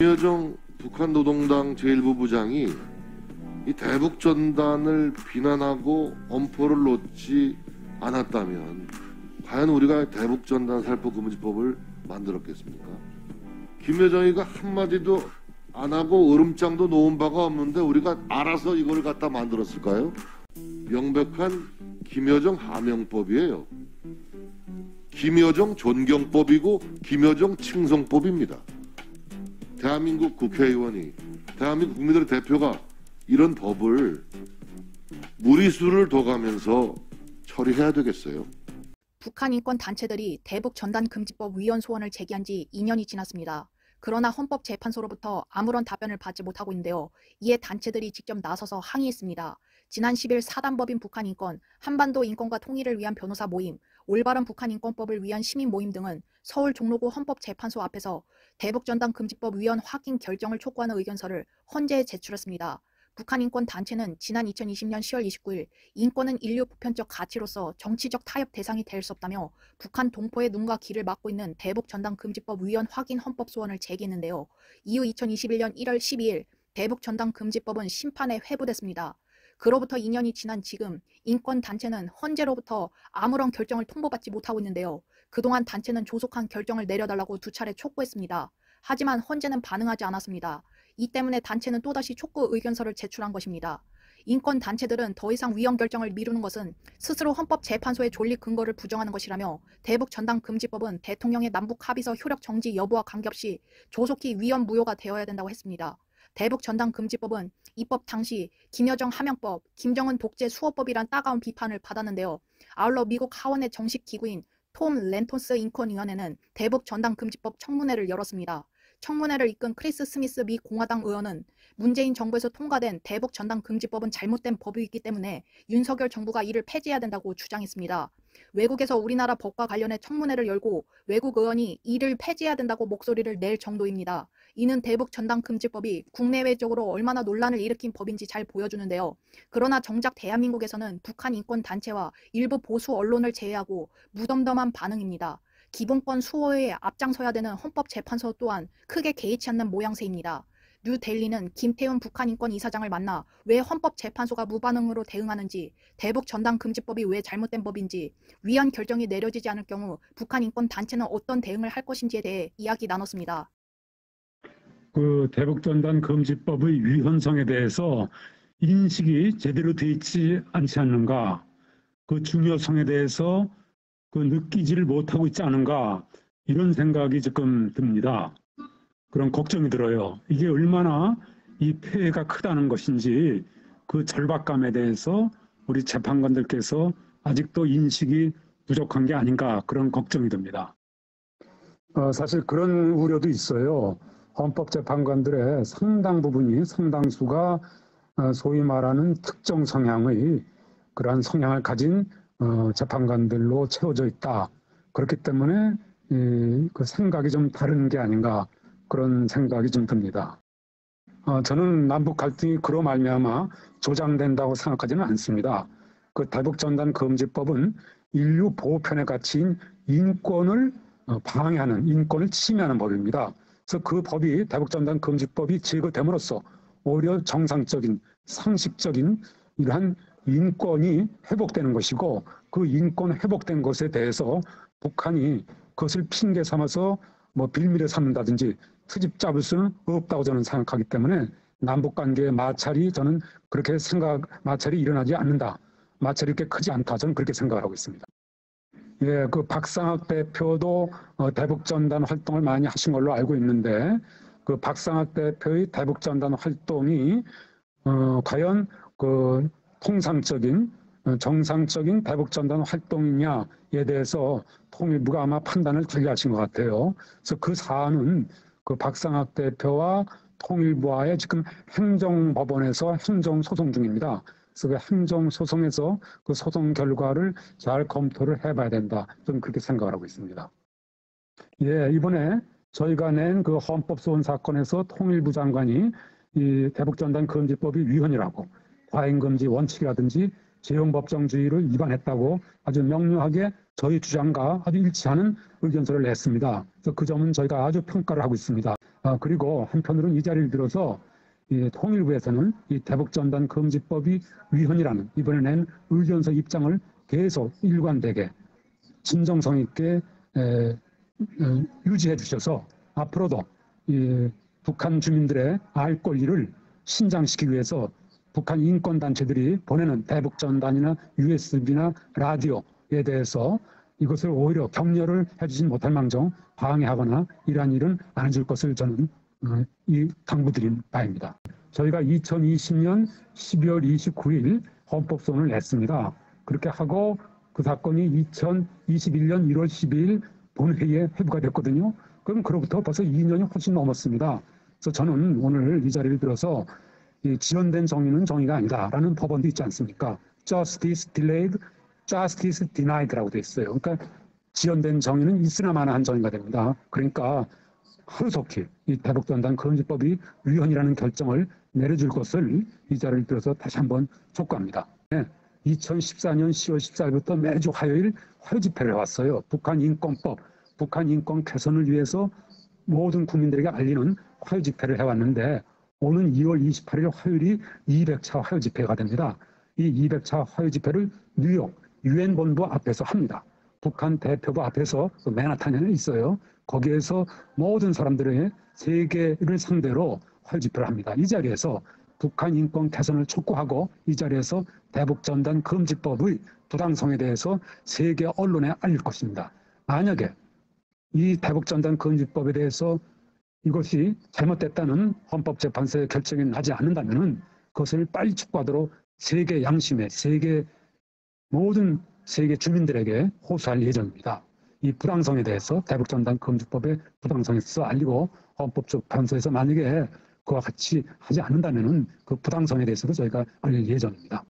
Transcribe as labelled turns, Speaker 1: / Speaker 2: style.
Speaker 1: 김여정 북한 노동당 제1부부장이 이 대북 전단을 비난하고 엄포를 놓지 않았다면 과연 우리가 대북 전단 살포 금지법을 만들었겠습니까? 김여정이가 한마디도 안 하고 으름장도 놓은 바가 없는데 우리가 알아서 이걸 갖다 만들었을까요? 명백한 김여정 하명법이에요. 김여정 존경법이고 김여정 칭송법입니다. 대한민국 국회의원이 대한민국 국민들의 대표가 이런 법을 무리수를 둬가면서 처리해야 되겠어요.
Speaker 2: 북한 인권 단체들이 대북 전단 금지법 위헌 소원을 제기한 지 2년이 지났습니다. 그러나 헌법재판소로부터 아무런 답변을 받지 못하고 있는데요. 이에 단체들이 직접 나서서 항의했습니다. 지난 10일 사단법인 북한 인권, 한반도 인권과 통일을 위한 변호사 모임, 올바른 북한 인권법을 위한 시민 모임 등은 서울 종로구 헌법재판소 앞에서 대북전단 금지법 위헌 확인 결정을 촉구하는 의견서를 헌재에 제출했습니다. 북한 인권 단체는 지난 2020년 10월 29일 인권은 인류 보편적 가치로서 정치적 타협 대상이 될 수 없다며 북한 동포의 눈과 귀를 막고 있는 대북 전단 금지법 위헌 확인 헌법 소원을 제기했는데요. 이후 2021년 1월 12일 대북 전단 금지법은 심판에 회부됐습니다. 그로부터 2년이 지난 지금 인권 단체는 헌재로부터 아무런 결정을 통보받지 못하고 있는데요. 그동안 단체는 조속한 결정을 내려달라고 두 차례 촉구했습니다. 하지만 헌재는 반응하지 않았습니다. 이 때문에 단체는 또다시 촉구 의견서를 제출한 것입니다. 인권 단체들은 더 이상 위헌 결정을 미루는 것은 스스로 헌법재판소의 존립 근거를 부정하는 것이라며 대북 전당 금지법은 대통령의 남북 합의서 효력 정지 여부와 관계없이 조속히 위헌 무효가 되어야 된다고 했습니다. 대북 전단 금지법은 입법 당시 김여정 하명법, 김정은 독재 수호법이란 따가운 비판을 받았는데요. 아울러 미국 하원의 정식 기구인 톰 랜토스 인권위원회는 대북 전단 금지법 청문회를 열었습니다. 청문회를 이끈 크리스 스미스 미 공화당 의원은 문재인 정부에서 통과된 대북 전단 금지법은 잘못된 법이기 때문에 윤석열 정부가 이를 폐지해야 된다고 주장했습니다. 외국에서 우리나라 법과 관련해 청문회를 열고 외국 의원이 이를 폐지해야 된다고 목소리를 낼 정도입니다. 이는 대북 전당 금지법이 국내외적으로 얼마나 논란을 일으킨 법인지 잘 보여주는데요. 그러나 정작 대한민국에서는 북한 인권 단체와 일부 보수 언론을 제외하고 무덤덤한 반응입니다. 기본권 수호에 앞장서야 되는 헌법재판소 또한 크게 개의치 않는 모양새입니다. 뉴델리는 김태훈 북한 인권 이사장을 만나 왜 헌법재판소가 무반응으로 대응하는지, 대북 전당 금지법이 왜 잘못된 법인지, 위헌 결정이 내려지지 않을 경우 북한 인권 단체는 어떤 대응을 할 것인지에 대해 이야기 나눴습니다.
Speaker 3: 그 대북전단 금지법의 위헌성에 대해서 인식이 제대로 돼 있지 않지 않는가, 그 중요성에 대해서 그 느끼지를 못하고 있지 않은가 이런 생각이 지금 듭니다. 그런 걱정이 들어요. 이게 얼마나 이 폐해가 크다는 것인지 그 절박감에 대해서 우리 재판관들께서 아직도 인식이 부족한 게 아닌가 그런 걱정이 듭니다. 어, 사실 그런 우려도 있어요. 헌법재판관들의 상당 부분이 상당수가 어, 소위 말하는 특정 성향의 그러한 성향을 가진 어, 재판관들로 채워져 있다. 그렇기 때문에 이, 그 생각이 좀 다른 게 아닌가 그런 생각이 좀 듭니다. 어, 저는 남북 갈등이 그로 말미암아 조장된다고 생각하지는 않습니다. 그 대북전단 금지법은 인류 보호편의 가치인 인권을 어, 방해하는 인권을 침해하는 법입니다. 그래서 그 법이 대북 전단 금지법이 제거됨으로써 오히려 정상적인 상식적인 이러한 인권이 회복되는 것이고 그 인권 회복된 것에 대해서 북한이 그것을 핑계 삼아서 뭐 빌미를 삼는다든지 트집 잡을 수는 없다고 저는 생각하기 때문에 남북 관계의 마찰이 저는 그렇게 생각 마찰이 일어나지 않는다. 마찰이 이렇게 크지 않다. 저는 그렇게 생각하고 있습니다. 예, 그 박상학 대표도 어, 대북전단 활동을 많이 하신 걸로 알고 있는데 그 박상학 대표의 대북전단 활동이 어, 과연 그 통상적인 어, 정상적인 대북전단 활동이냐에 대해서 통일부가 아마 판단을 틀리하신 것 같아요. 그래서 그 사안은 그 박상학 대표와 통일부와의 지금 행정법원에서 행정소송 중입니다. 그래서 그 행정 소송에서 그 소송 결과를 잘 검토를 해봐야 된다. 저는 그렇게 생각을 하고 있습니다. 예, 이번에 저희가 낸 그 헌법소원 사건에서 통일부 장관이 이 대북전단 금지법이 위헌이라고 과잉금지 원칙이라든지 재형법정주의를 위반했다고 아주 명료하게 저희 주장과 아주 일치하는 의견서를 냈습니다. 그래서 그 점은 저희가 아주 평가를 하고 있습니다. 아, 그리고 한편으로는 이 자리를 들어서 이 통일부에서는 이 대북전단 금지법이 위헌이라는 이번에 낸 의견서 입장을 계속 일관되게 진정성 있게 에, 에, 유지해 주셔서 앞으로도 이 북한 주민들의 알 권리를 신장시키기 위해서 북한 인권단체들이 보내는 대북전단이나 USB나 라디오에 대해서 이것을 오히려 격려를 해주지 못할 망정 방해하거나 이러한 일은 안 해줄 것을 저는 어, 이 당부드린 바입니다. 저희가 2020년 12월 29일 헌법소원을 냈습니다. 그렇게 하고 그 사건이 2021년 1월 12일 본회의에 회부가 됐거든요. 그럼 그로부터 벌써 2년이 훨씬 넘었습니다. 그래서 저는 오늘 이 자리를 들어서 이 지연된 정의는 정의가 아니다라는 법원도 있지 않습니까? Justice delayed, justice denied라고 돼 있어요. 그러니까 지연된 정의는 있으나 마나한 정의가 됩니다. 그러니까 하루속히 이 대북전단 금지법이 위헌이라는 결정을 내려줄 것을 이 자리를 들어서 다시 한번 촉구합니다. 네, 2014년 10월 14일부터 매주 화요일 화요 집회를 해왔어요. 북한 인권법, 북한 인권 개선을 위해서 모든 국민들에게 알리는 화요 집회를 해왔는데 오는 2월 28일 화요일이 200차 화요 집회가 됩니다. 이 200차 화요 집회를 뉴욕 유엔 본부 앞에서 합니다. 북한 대표부 앞에서 그 맨하탄에 있어요. 거기에서 모든 사람들의 세계를 상대로 화요 집회를 합니다. 이 자리에서 북한 인권 개선을 촉구하고 이 자리에서 대북 전단 금지법의 부당성에 대해서 세계 언론에 알릴 것입니다. 만약에 이 대북 전단 금지법에 대해서 이것이 잘못됐다는 헌법재판소의 결정이 나지 않는다면 그것을 빨리 촉구하도록 세계 양심에 세계 모든 세계 주민들에게 호소할 예정입니다. 이 부당성에 대해서 대북전단 금지법의 부당성에 있어서 알리고 헌법재판소에서 만약에 그와 같이 하지 않는다면 그 부당성에 대해서도 저희가 알릴 예정입니다.